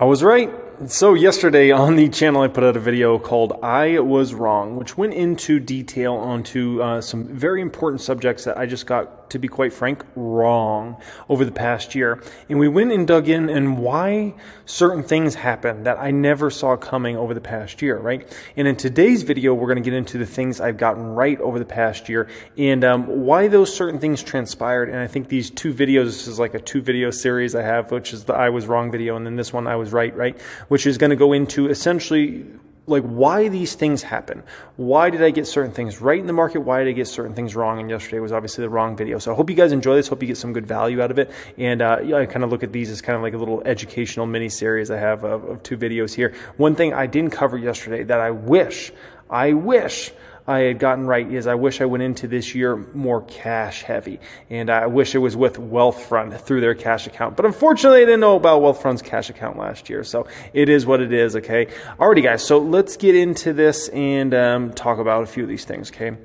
I was right. So, yesterday on the channel, I put out a video called I Was Wrong, which went into detail onto uh, some very important subjects that I just got, to be quite frank, wrong over the past year. And we went and dug in and why certain things happened that I never saw coming over the past year, right? And in today's video, we're going to get into the things I've gotten right over the past year and um, why those certain things transpired. And I think these two videos, this is like a two video series I have, which is the I Was Wrong video, and then this one, I Was Right, right? which is going to go into essentially like why these things happen. Why did I get certain things right in the market? Why did I get certain things wrong? And yesterday was obviously the wrong video. So I hope you guys enjoy this. Hope you get some good value out of it. And uh, I kind of look at these as kind of like a little educational mini series I have of, of two videos here. One thing I didn't cover yesterday that I wish, I wish I had gotten right is I wish I went into this year more cash heavy. And I wish it was with Wealthfront through their cash account. But unfortunately, I didn't know about Wealthfront's cash account last year. So it is what it is, okay? Alrighty, guys. So let's get into this and um, talk about a few of these things, okay?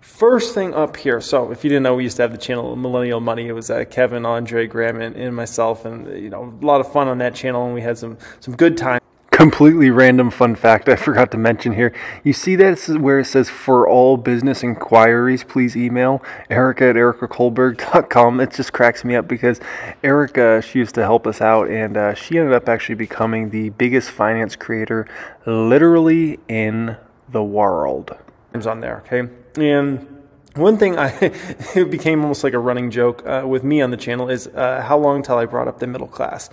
First thing up here. So, if you didn't know, we used to have the channel Millennial Money. It was uh, Kevin, Andre, Graham, and, and myself, and you know, a lot of fun on that channel, and we had some some good times completely random fun fact I forgot to mention here. You see that where it says for all business inquiries, please email Erika at erikakullberg.com. It just cracks me up because Erika, she used to help us out and uh, she ended up actually becoming the biggest finance creator literally in the world. On there, okay? And one thing I it became almost like a running joke uh, with me on the channel is uh, how long till I brought up the middle class,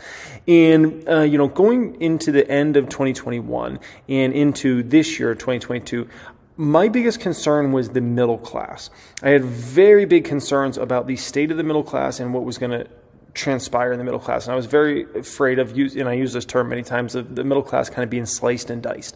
and uh, you know going into the end of 2021 and into this year 2022. My biggest concern was the middle class. I had very big concerns about the state of the middle class and what was going to transpire in the middle class. And I was very afraid of and I use this term many times, of the middle class kind of being sliced and diced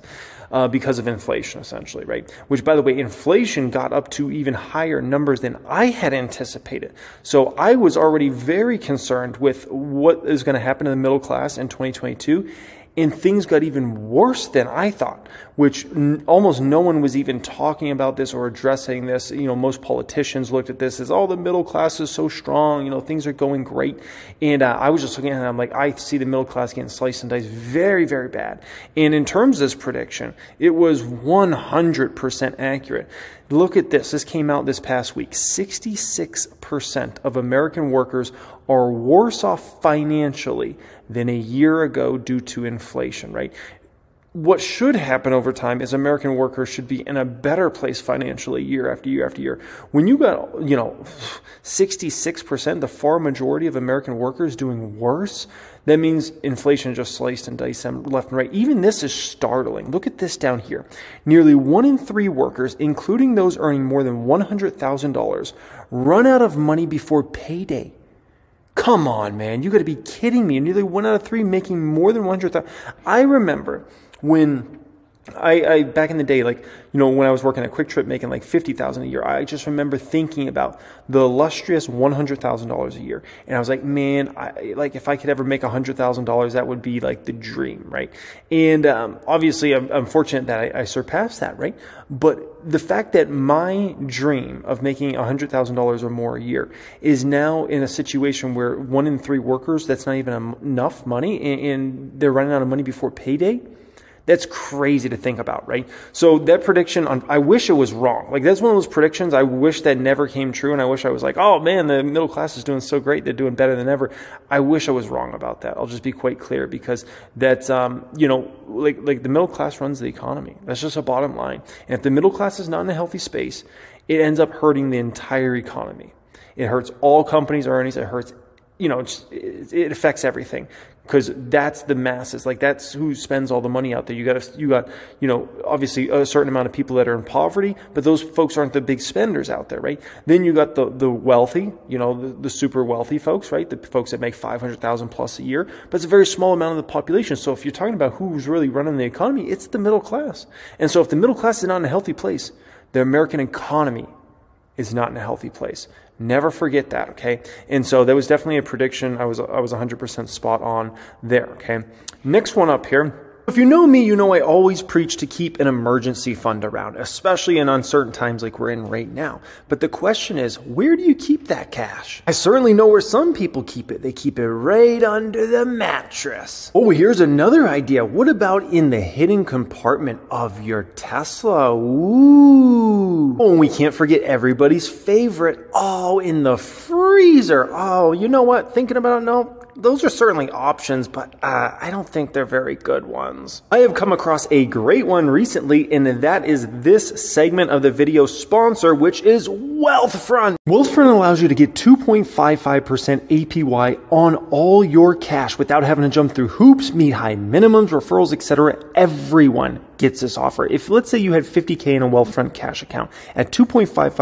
uh, because of inflation, essentially, right? Which, by the way, inflation got up to even higher numbers than I had anticipated. So I was already very concerned with what is going to happen to the middle class in 2022 and things got even worse than I thought, which n- almost no one was even talking about this or addressing this. You know, most politicians looked at this as, oh, the middle class is so strong, you know, things are going great. And uh, I was just looking at it, I'm like, I see the middle class getting sliced and diced very, very bad. And in terms of this prediction, it was 100% accurate. Look at this. This came out this past week. 66% of American workers are worse off financially than a year ago due to inflation, right? What should happen over time is American workers should be in a better place financially year after year after year. When you got, you know, 66%, the far majority of American workers doing worse, that means inflation just sliced and diced them left and right. Even this is startling. Look at this down here. Nearly one in three workers, including those earning more than $100,000, run out of money before payday. Come on, man. You got to be kidding me. Nearly one out of three making more than 100,000. I remember when I, I, back in the day, like you know, when I was working at Quick Trip, making like fifty thousand a year, I just remember thinking about the illustrious one hundred thousand dollars a year, and I was like, man, I, like if I could ever make hundred thousand dollars, that would be like the dream, right? And um, obviously, I'm, I'm, fortunate that I, I, surpassed that, right? But the fact that my dream of making hundred thousand dollars or more a year is now in a situation where one in three workers, that's not even enough money, and, and they're running out of money before payday that's crazy to think about, right? So that prediction on, I wish it was wrong. Like that's one of those predictions I wish that never came true. And I wish I was like, oh man, the middle class is doing so great. They're doing better than ever. I wish I was wrong about that. I'll just be quite clear because that's, um, you know, like, like the middle class runs the economy. That's just a bottom line. And if the middle class is not in a healthy space, it ends up hurting the entire economy. It hurts all companies' earnings. It hurts you know, it affects everything because that's the masses. Like that's who spends all the money out there. You got you got you know obviously a certain amount of people that are in poverty, but those folks aren't the big spenders out there, right? Then you got the the wealthy, you know, the, the super wealthy folks, right? The folks that make five hundred thousand plus a year, but it's a very small amount of the population. So if you're talking about who's really running the economy, it's the middle class. And so if the middle class is not in a healthy place, the American economy is not in a healthy place. Never forget that, okay? And so that was definitely a prediction. I was I was 100% spot on there, okay? Next one up here If you know me, you know I always preach to keep an emergency fund around, especially in uncertain times like we're in right now. But the question is, where do you keep that cash? I certainly know where some people keep it. They keep it right under the mattress. Oh, here's another idea. What about in the hidden compartment of your Tesla? Ooh. Oh, and we can't forget everybody's favorite. Oh, in the freezer. Oh, you know what? Thinking about it, no, those are certainly options, but uh, I don't think they're very good ones. I have come across a great one recently, and that is this segment of the video sponsor, which is Wealthfront. Wealthfront allows you to get 2.55% APY on all your cash without having to jump through hoops, meet high minimums, referrals, etc. Everyone gets this offer. If let's say you had 50K in a Wealthfront cash account at 2.55%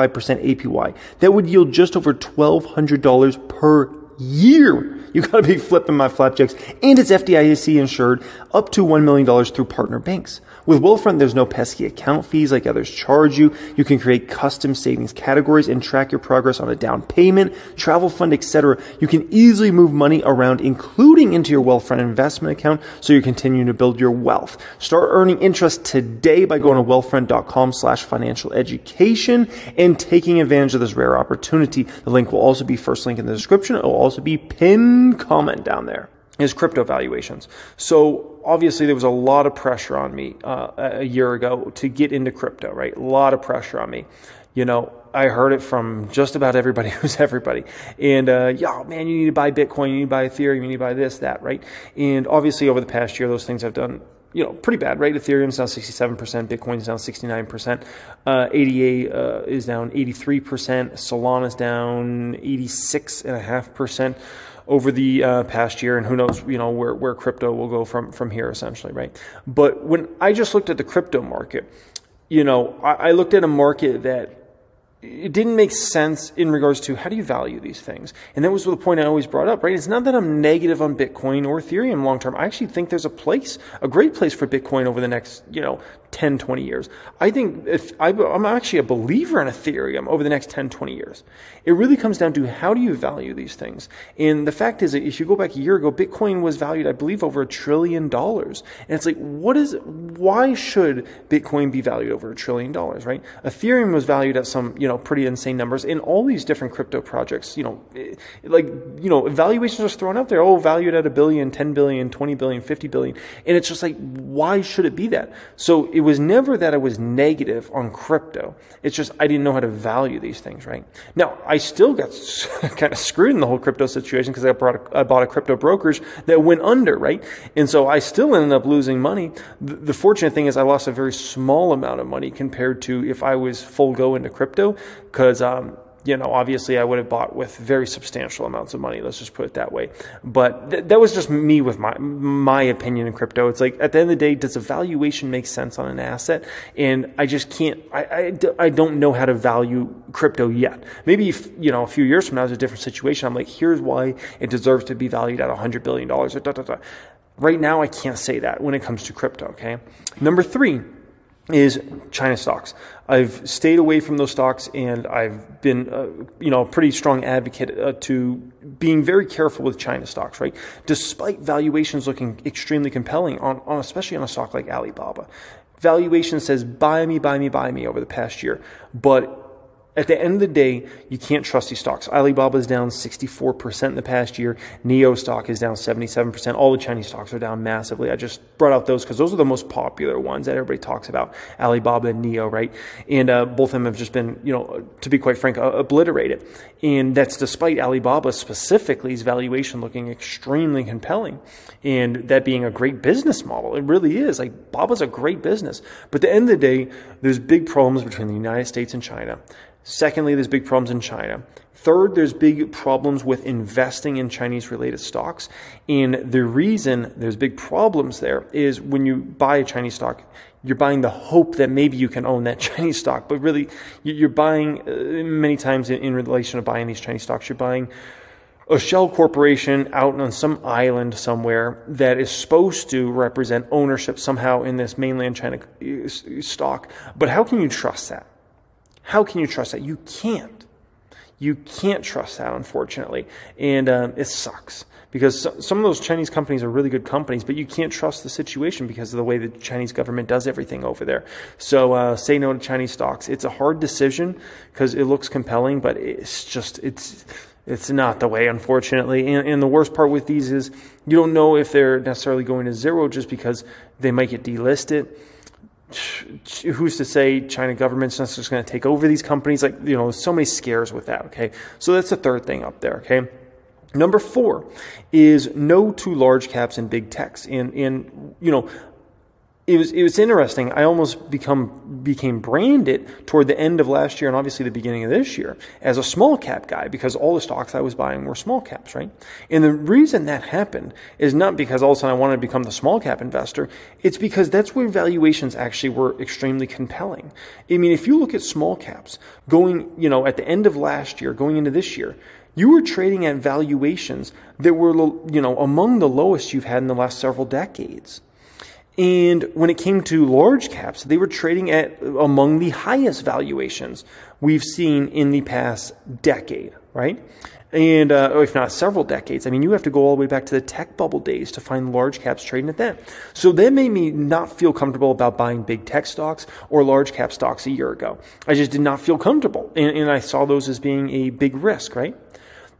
APY, that would yield just over $1,200 per year. You gotta be flipping my flapjacks. And it's FDIC insured up to $1 million through partner banks. With Wealthfront, there's no pesky account fees like others charge you. You can create custom savings categories and track your progress on a down payment, travel fund, etc. You can easily move money around, including into your Wealthfront investment account, so you're continuing to build your wealth. Start earning interest today by going to wealthfront.com slash financial education and taking advantage of this rare opportunity. The link will also be first link in the description. It will also be pinned comment down there is crypto valuations. So obviously there was a lot of pressure on me uh, a year ago to get into crypto, right? A lot of pressure on me. You know, I heard it from just about everybody who's everybody. And, uh, yeah, man, you need to buy Bitcoin, you need to buy Ethereum, you need to buy this, that, right? And obviously over the past year, those things have done you know, pretty bad, right? Ethereum's down 67%, Bitcoin's down 69%, uh, ADA uh, is down 83%, Solana's down 86.5% over the uh, past year, and who knows, you know, where, where crypto will go from, from here, essentially, right? But when I just looked at the crypto market, you know, I, I looked at a market that it didn't make sense in regards to how do you value these things? And that was the point I always brought up, right? It's not that I'm negative on Bitcoin or Ethereum long term. I actually think there's a place, a great place for Bitcoin over the next, you know, 10, 20 years. I think if I, am actually a believer in Ethereum over the next 10, 20 years. It really comes down to how do you value these things? And the fact is that if you go back a year ago, Bitcoin was valued, I believe, over a trillion dollars. And it's like, what is, why should Bitcoin be valued over a trillion dollars, right? Ethereum was valued at some, you know, pretty insane numbers in all these different crypto projects, you know, eh, like, you know, valuations are thrown out there, oh, valued at a billion, 10 billion, 20 billion, 50 billion. And it's just like, why should it be that? So it was never that I was negative on crypto. It's just I didn't know how to value these things, right? Now, I still got kind of screwed in the whole crypto situation because I, brought a, I bought a crypto brokerage that went under, right? And so I still ended up losing money. The, the fortunate thing is I lost a very small amount of money compared to if I was full go into crypto because um, you know, obviously I would have bought with very substantial amounts of money. Let's just put it that way. But th- that was just me with my my opinion in crypto. It's like at the end of the day, does a valuation make sense on an asset? And I just can't. I I, I don't know how to value crypto yet. Maybe if, you know a few years from now is a different situation. I'm like, here's why it deserves to be valued at hundred billion dollars. Right now, I can't say that when it comes to crypto. Okay. Number three is China stocks. I've stayed away from those stocks, and I've been, uh, you know, a pretty strong advocate uh, to being very careful with China stocks. Right, despite valuations looking extremely compelling on, on especially on a stock like Alibaba, valuation says buy me, buy me, buy me over the past year, but at the end of the day, you can't trust these stocks. Alibaba is down 64% in the past year. NIO stock is down 77%. All the Chinese stocks are down massively. I just brought out those because those are the most popular ones that everybody talks about. Alibaba and NIO, right? And uh, both of them have just been, you know, to be quite frank, uh, obliterated. And that's despite Alibaba specifically's valuation looking extremely compelling. And that being a great business model. It really is. Like, Baba's a great business. But at the end of the day, there's big problems between the United States and China. Secondly, there's big problems in China. Third, there's big problems with investing in Chinese related stocks. And the reason there's big problems there is when you buy a Chinese stock, you're buying the hope that maybe you can own that Chinese stock. But really, you're buying uh, many times in relation to buying these Chinese stocks, you're buying a shell corporation out on some island somewhere that is supposed to represent ownership somehow in this mainland China uh, stock. But how can you trust that? How can you trust that? You can't. You can't trust that, unfortunately. And um, it sucks because some of those Chinese companies are really good companies, but you can't trust the situation because of the way the Chinese government does everything over there. So uh, say no to Chinese stocks. It's a hard decision because it looks compelling, but it's just it's it's not the way, unfortunately. And, and, the worst part with these is you don't know if they're necessarily going to zero just because they might get delisted. Who's to say China government's not just going to take over these companies? Like, you know, so many scares with that, okay? So that's the third thing up there, okay? Number four is no to large caps and big techs. And, and you know, it was it was interesting. I almost become became branded toward the end of last year and obviously the beginning of this year as a small cap guy because all the stocks I was buying were small caps, right? And the reason that happened is not because all of a sudden I wanted to become the small cap investor. It's because that's where valuations actually were extremely compelling. I mean, if you look at small caps going, you know, at the end of last year, going into this year, you were trading at valuations that were, you know, among the lowest you've had in the last several decades. And when it came to large caps, they were trading at among the highest valuations we've seen in the past decade, right? And uh, if not several decades, I mean, you have to go all the way back to the tech bubble days to find large caps trading at that. So that made me not feel comfortable about buying big tech stocks or large cap stocks a year ago. I just did not feel comfortable. And, and I saw those as being a big risk, right?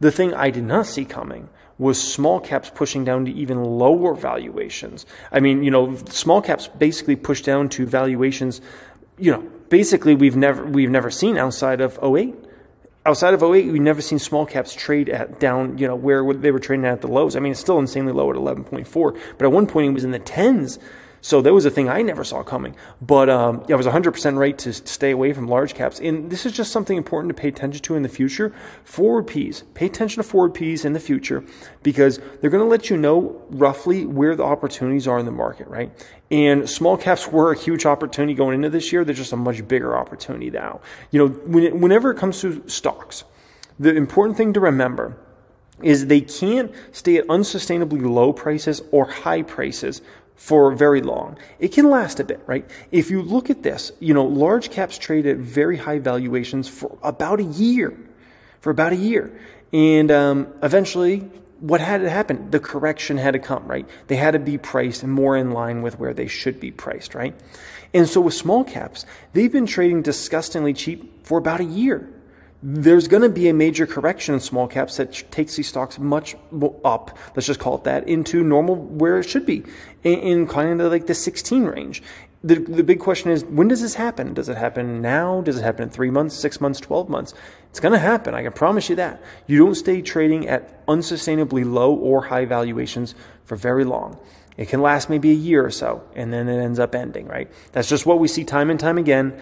The thing I did not see coming was small caps pushing down to even lower valuations. I mean, you know, small caps basically pushed down to valuations, you know, basically we've never we've never seen outside of 08. Outside of 08, we've never seen small caps trade at down, you know, where they were trading at the lows. I mean, it's still insanely low at 11.4, but at one point it was in the 10s so that was a thing I never saw coming. But um, I was 100% right to stay away from large caps. And this is just something important to pay attention to in the future. Forward Ps. Pay attention to forward Ps in the future because they're going to let you know roughly where the opportunities are in the market, right? And small caps were a huge opportunity going into this year. They're just a much bigger opportunity now. You know, when it, whenever it comes to stocks, the important thing to remember is they can't stay at unsustainably low prices or high prices for very long. It can last a bit, right? If you look at this, you know, large caps trade at very high valuations for about a year, for about a year. And um, eventually, what had to happen? The correction had to come, right? They had to be priced more in line with where they should be priced, right? And so with small caps, they've been trading disgustingly cheap for about a year there's going to be a major correction in small caps that takes these stocks much up, let's just call it that, into normal where it should be, in, in kind of like the 16 range. The, the big question is, when does this happen? Does it happen now? Does it happen in three months, six months, 12 months? It's going to happen. I can promise you that. You don't stay trading at unsustainably low or high valuations for very long. It can last maybe a year or so, and then it ends up ending, right? That's just what we see time and time again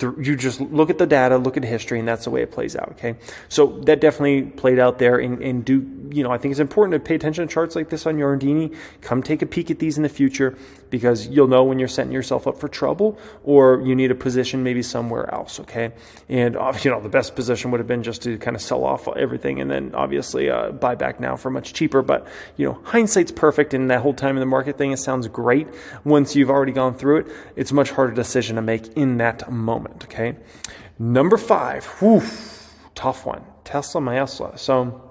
you just look at the data, look at history, and that's the way it plays out. Okay, so that definitely played out there, and, and do you know? I think it's important to pay attention to charts like this on your Ordini. Come take a peek at these in the future because you'll know when you're setting yourself up for trouble or you need a position maybe somewhere else. Okay, and uh, you know the best position would have been just to kind of sell off everything and then obviously uh, buy back now for much cheaper. But you know hindsight's perfect, and that whole time in the market thing it sounds great once you've already gone through it. It's a much harder decision to make in that moment moment, okay? Number five, whew, tough one. Tesla Tesla. So,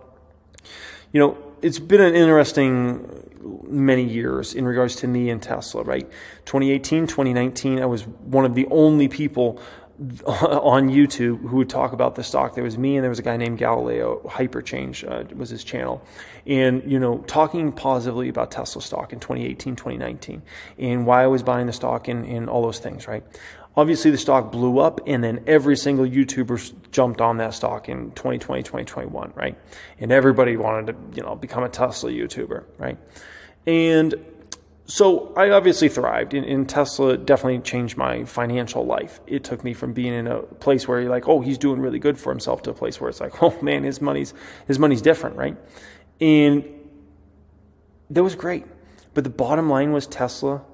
you know, it's been an interesting many years in regards to me and Tesla, right? 2018, 2019, I was one of the only people on YouTube who would talk about the stock. There was me and there was a guy named Galileo Hyperchange uh, was his channel, and you know talking positively about Tesla stock in 2018, 2019, and why I was buying the stock and, and all those things. Right. Obviously, the stock blew up, and then every single YouTuber jumped on that stock in 2020, 2021, right? And everybody wanted to, you know, become a Tesla YouTuber, right? And so I obviously thrived, and, and, Tesla definitely changed my financial life. It took me from being in a place where you're like, oh, he's doing really good for himself, to a place where it's like, oh man, his money's his money's different, right? And that was great. But the bottom line was Tesla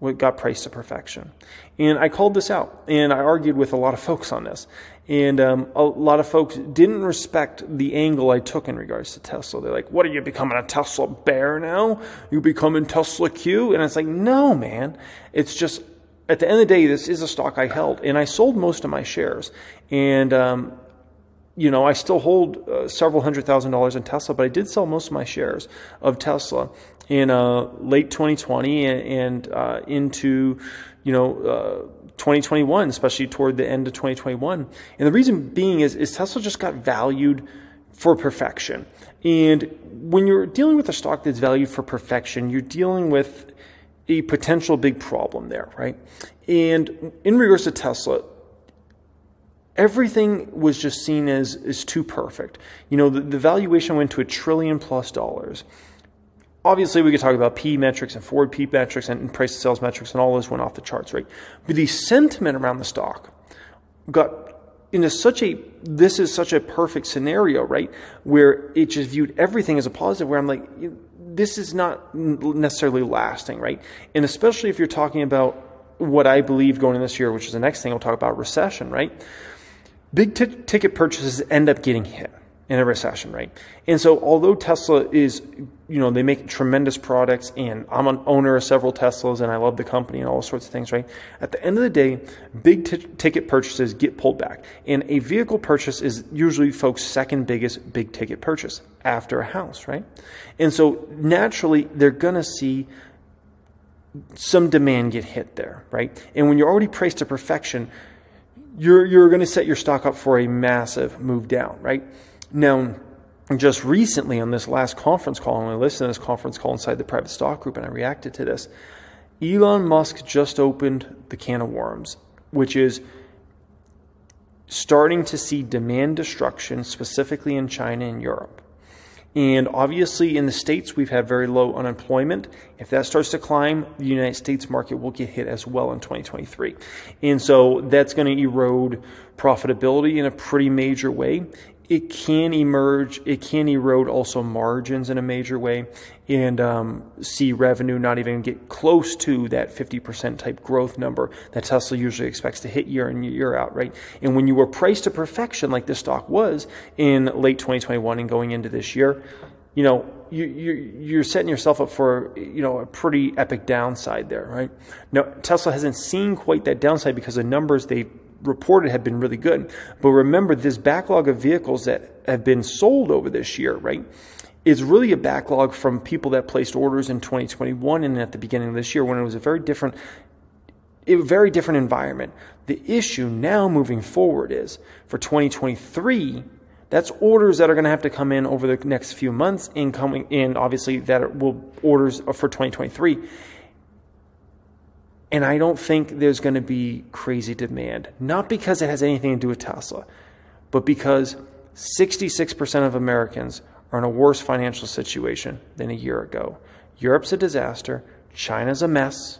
what got priced to perfection. And I called this out, and I argued with a lot of folks on this. And um, a lot of folks didn't respect the angle I took in regards to Tesla. They're like, what are you becoming a Tesla bear now? You becoming TSLAQ? And it's like, no, man. It's just, at the end of the day, this is a stock I held, and I sold most of my shares. And um, you know, I still hold uh, several hundred thousand dollars in Tesla, but I did sell most of my shares of Tesla in uh, late 2020 and, and uh, into, you know, uh, 2021, especially toward the end of 2021. And the reason being is, is Tesla just got valued for perfection. And when you're dealing with a stock that's valued for perfection, you're dealing with a potential big problem there, right? And in regards to Tesla, everything was just seen as, as too perfect. You know, the, the valuation went to a trillion plus dollars. Obviously, we could talk about P metrics and forward P metrics and, price to sales metrics, and all those went off the charts, right? But the sentiment around the stock got into such a this is such a perfect scenario, right? Where it just viewed everything as a positive. Where I'm like, this is not necessarily lasting, right? And especially if you're talking about what I believe going in this year, which is the next thing we'll talk about, recession, right? big ticket purchases end up getting hit in a recession, right? And so, although Tesla is, you know, they make tremendous products, and I'm an owner of several Teslas, and I love the company and all sorts of things, right? At the end of the day, big ticket purchases get pulled back, and a vehicle purchase is usually folks' second biggest big ticket purchase after a house, right? And so, naturally, they're gonna see some demand get hit there, right? And when you're already priced to perfection, you're, you're going to set your stock up for a massive move down, right? Now, just recently on this last conference call, and I listened to this conference call inside the private stock group and I reacted to this, Elon Musk just opened the can of worms, which is starting to see demand destruction, specifically in China and Europe. And obviously, in the States, we've had very low unemployment. If that starts to climb, the United States market will get hit as well in 2023. And so that's going to erode profitability in a pretty major way it can emerge, it can erode also margins in a major way and um, see revenue not even get close to that 50% type growth number that Tesla usually expects to hit year in year out, right? And when you were priced to perfection like this stock was in late 2021 and going into this year, you know, you, you're, you're setting yourself up for, you know, a pretty epic downside there, right? Now, Tesla hasn't seen quite that downside because the numbers they reported have been really good. But remember, this backlog of vehicles that have been sold over this year, right, is really a backlog from people that placed orders in 2021 and at the beginning of this year when it was a very different a very different environment. The issue now moving forward is for 2023, that's orders that are going to have to come in over the next few months and coming in obviously that will orders for 2023 and I don't think there's going to be crazy demand. Not because it has anything to do with Tesla, but because 66% of Americans are in a worse financial situation than a year ago. Europe's a disaster, China's a mess,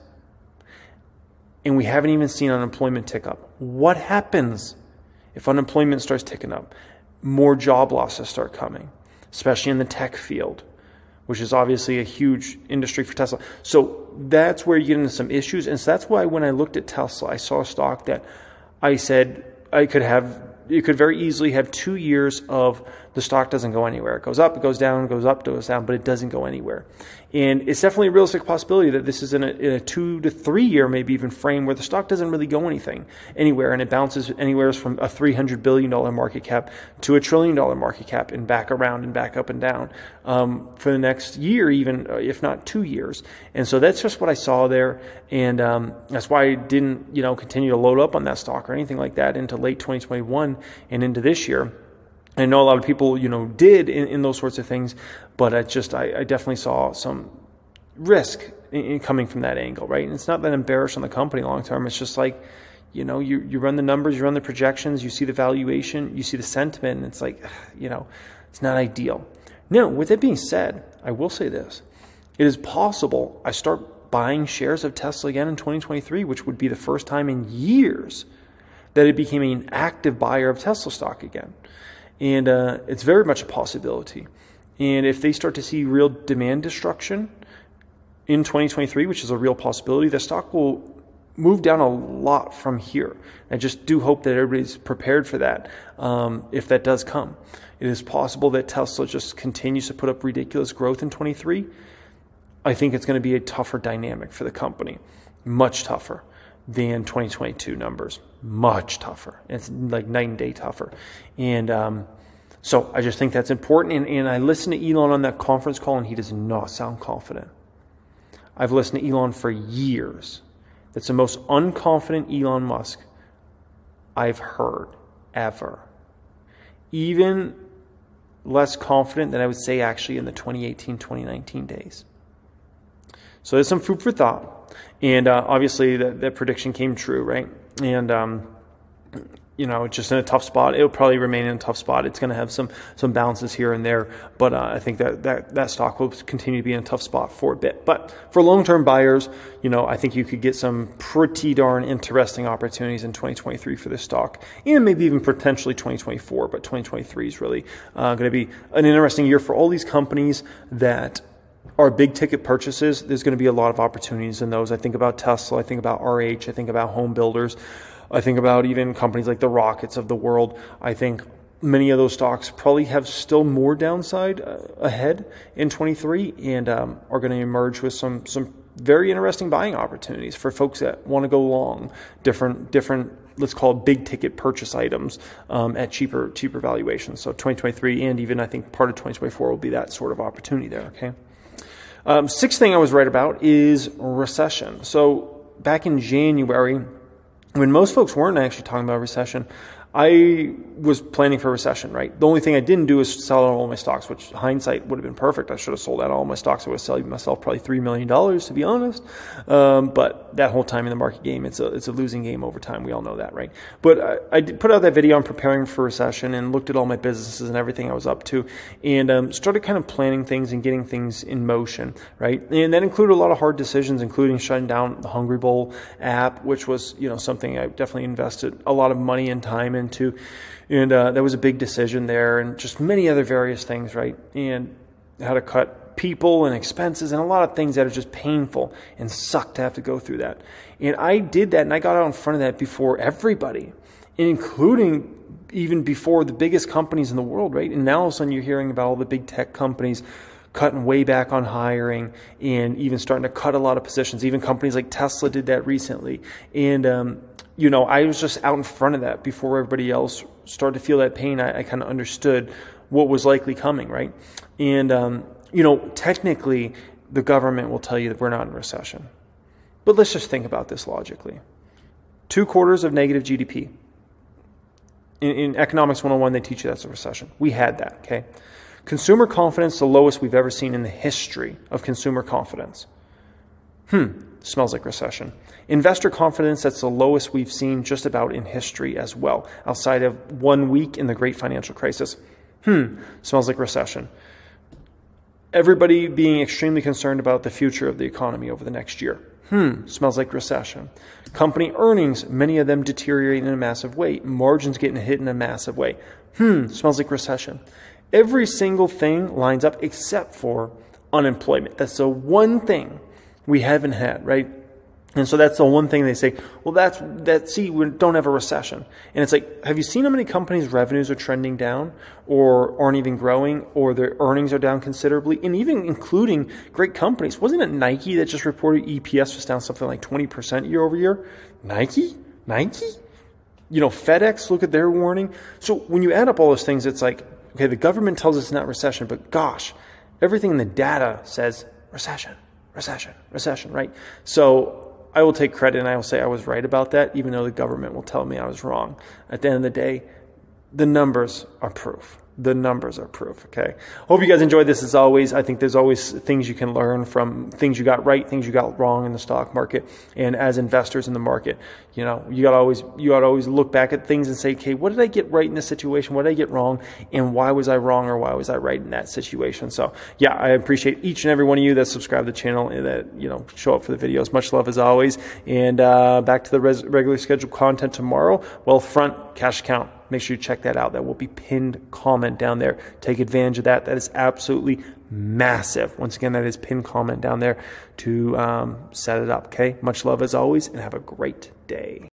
and we haven't even seen unemployment tick up. What happens if unemployment starts ticking up? More job losses start coming, especially in the tech field which is obviously a huge industry for Tesla. So that's where you get into some issues. And so that's why when I looked at Tesla, I saw a stock that I said I could have, you could very easily have two years of the stock doesn't go anywhere. It goes up, it goes down, it goes up, it goes down, but it doesn't go anywhere. And it's definitely a realistic possibility that this is in a, in a two to three year, maybe even frame where the stock doesn't really go anything anywhere and it bounces anywhere from a $300 billion market cap to a trillion dollar market cap and back around and back up and down um, for the next year, even uh, if not two years. And so that's just what I saw there. And um, that's why I didn't, you know, continue to load up on that stock or anything like that into late 2021 and into this year. I know a lot of people, you know, did in, in those sorts of things, but I just, I, I definitely saw some risk in, in coming from that angle, right? And it's not that embarrassed on the company long term. It's just like, you know, you, you run the numbers, you run the projections, you see the valuation, you see the sentiment, and it's like, you know, it's not ideal. Now, with that being said, I will say this. It is possible I start buying shares of Tesla again in 2023, which would be the first time in years that it became an active buyer of Tesla stock again. And uh, it's very much a possibility. And if they start to see real demand destruction in 2023, which is a real possibility, the stock will move down a lot from here. I just do hope that everybody's prepared for that um, if that does come. It is possible that Tesla just continues to put up ridiculous growth in 23. I think it's going to be a tougher dynamic for the company, much tougher than 2022 numbers. Much tougher. It's like night and day tougher. And um, so I just think that's important. And, and I listened to Elon on that conference call, and he does not sound confident. I've listened to Elon for years. That's the most unconfident Elon Musk I've heard ever. Even less confident than I would say actually in the 2018 2019 days. So there's some food for thought. And uh, obviously, that, that prediction came true, right? And um, you know, just in a tough spot. It'll probably remain in a tough spot. It's going to have some some bounces here and there, but uh, I think that, that that stock will continue to be in a tough spot for a bit. But for long term buyers, you know, I think you could get some pretty darn interesting opportunities in 2023 for this stock, and maybe even potentially 2024. But 2023 is really uh, going to be an interesting year for all these companies that are big ticket purchases. There's going to be a lot of opportunities in those. I think about Tesla. I think about RH. I think about home builders. I think about even companies like the Rockets of the world. I think many of those stocks probably have still more downside uh, ahead in 23 and um, are going to emerge with some some very interesting buying opportunities for folks that want to go long different different let's call it big ticket purchase items um, at cheaper cheaper valuations so 2023 and even i think part of 2024 will be that sort of opportunity there okay um, sixth thing i was right about is recession. So back in january when most folks weren't actually talking about recession, I was planning for a recession, right? The only thing I didn't do is sell all my stocks, which hindsight would have been perfect. I should have sold out all my stocks. I was selling myself probably three million dollars, to be honest. Um, but that whole time in the market game, it's a it's a losing game over time. We all know that, right? But I, I did put out that video on preparing for recession and looked at all my businesses and everything I was up to, and um, started kind of planning things and getting things in motion, right? And that included a lot of hard decisions, including shutting down the Hungry Bowl app, which was you know something I definitely invested a lot of money and time in into. And uh, that was a big decision there, and just many other various things, right? And how to cut people and expenses and a lot of things that are just painful and suck to have to go through that. And I did that, and I got out in front of that before everybody, including even before the biggest companies in the world, right? And now all of a sudden you're hearing about all the big tech companies cutting way back on hiring and even starting to cut a lot of positions. Even companies like Tesla did that recently. And um, you know, I was just out in front of that before everybody else started to feel that pain. I, I kind of understood what was likely coming, right? And, um, you know, technically, the government will tell you that we're not in recession. But let's just think about this logically. Two quarters of negative GDP. In, in Economics 101, they teach you that's a recession. We had that, okay? Consumer confidence, the lowest we've ever seen in the history of consumer confidence. Hmm, smells like recession. Investor confidence, that's the lowest we've seen just about in history as well, outside of one week in the great financial crisis. Hmm, smells like recession. Everybody being extremely concerned about the future of the economy over the next year. Hmm, smells like recession. Company earnings, many of them deteriorating in a massive way. Margins getting hit in a massive way. Hmm, smells like recession. Every single thing lines up except for unemployment. That's the one thing we haven't had, right? And so that's the one thing they say, well, that's, that, see, we don't have a recession. And it's like, have you seen how many companies' revenues are trending down or aren't even growing or their earnings are down considerably? And even including great companies. Wasn't it Nike that just reported EPS was down something like 20% year over year? Nike? Nike? You know, FedEx, look at their warning. So when you add up all those things, it's like, okay, the government tells us it's not recession, but gosh, everything in the data says recession recession, recession, right? So I will take credit and I will say I was right about that, even though the government will tell me I was wrong. At the end of the day, the numbers are proof the numbers are proof. Okay. Hope you guys enjoyed this as always. I think there's always things you can learn from things you got right, things you got wrong in the stock market, and as investors in the market, you know, you got always you got to always look back at things and say, okay, what did I get right in this situation? What did I get wrong, and why was I wrong or why was I right in that situation? So yeah, I appreciate each and every one of you that subscribe to the channel and that you know show up for the videos. Much love as always, and uh, back to the res- regular scheduled content tomorrow. Wealthfront cash account make sure you check that out. That will be pinned comment down there. Take advantage of that. That is absolutely massive. Once again, that is pinned comment down there to um, set it up. Okay. Much love as always, and have a great day.